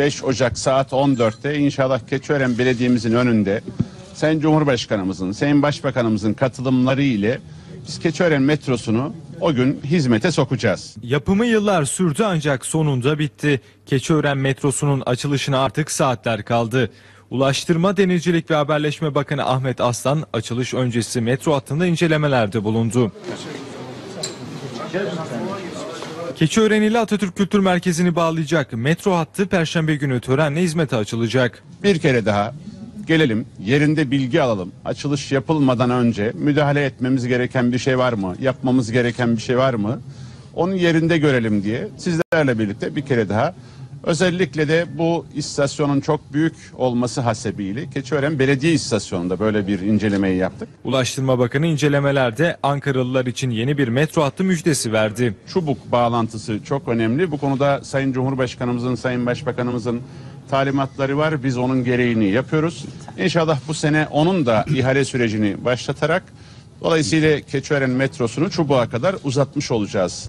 5 Ocak saat 14'te inşallah Keçiören Belediye'mizin önünde Sayın Cumhurbaşkanımızın, Sayın Başbakanımızın katılımları ile biz Keçiören metrosunu o gün hizmete sokacağız. Yapımı yıllar sürdü ancak sonunda bitti. Keçiören metrosunun açılışına artık saatler kaldı. Ulaştırma Denizcilik ve Haberleşme Bakanı Ahmet Aslan açılış öncesi metro hattında incelemelerde bulundu. Keçiören ile Atatürk Kültür Merkezi'ni bağlayacak metro hattı Perşembe günü törenle hizmete açılacak. Bir kere daha gelelim, yerinde bilgi alalım. Açılış yapılmadan önce müdahale etmemiz gereken bir şey var mı? Yapmamız gereken bir şey var mı? Onun yerinde görelim diye sizlerle birlikte bir kere daha özellikle de bu istasyonun çok büyük olması hasebiyle Keçiören Belediye İstasyonu'nda böyle bir incelemeyi yaptık. Ulaştırma Bakanı incelemelerde Ankaralılar için yeni bir metro hattı müjdesi verdi. Çubuk bağlantısı çok önemli. Bu konuda Sayın Cumhurbaşkanımızın, Sayın Başbakanımızın talimatları var. Biz onun gereğini yapıyoruz. İnşallah bu sene onun da ihale sürecini başlatarak dolayısıyla Keçiören metrosunu Çubuk'a kadar uzatmış olacağız.